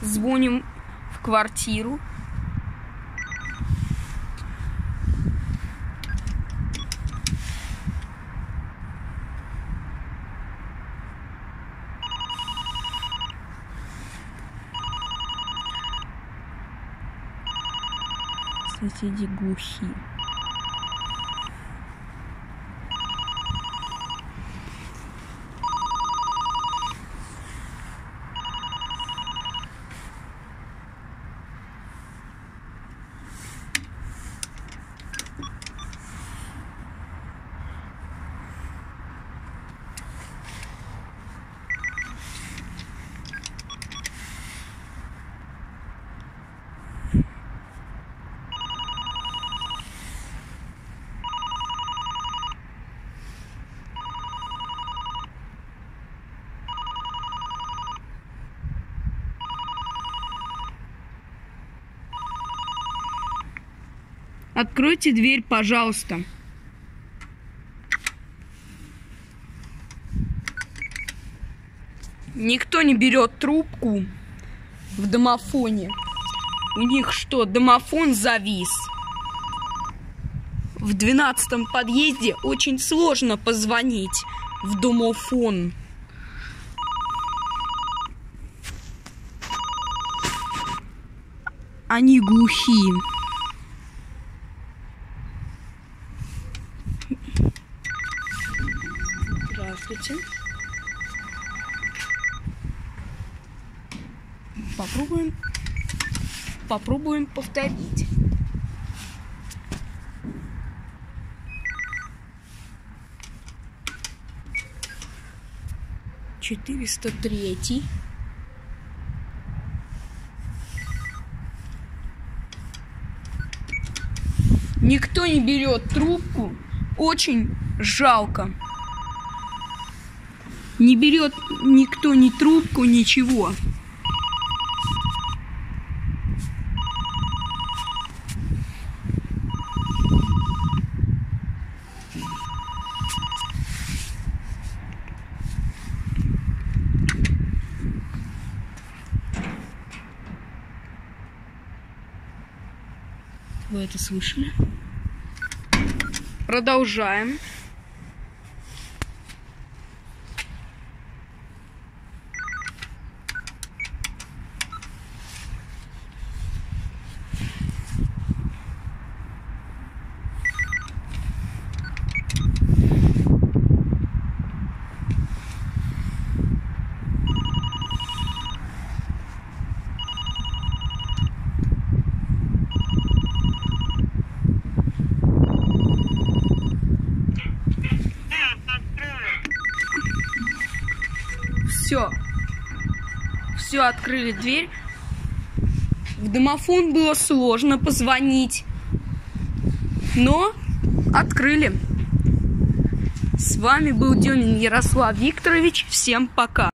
Звоним в квартиру. Соседи глухие. Откройте дверь, пожалуйста. Никто не берет трубку в домофоне. У них что, домофон завис? В двенадцатом подъезде очень сложно позвонить в домофон. Они глухие. Здравствуйте. Попробуем. Попробуем повторить. Четыреста третий. Никто не берет трубку. Очень жалко. Не берет никто ни трубку, ничего. Вы это слышали? Продолжаем. Все. Все, открыли дверь. В домофон было сложно позвонить. Но открыли. С вами был Демин Ярослав Викторович. Всем пока.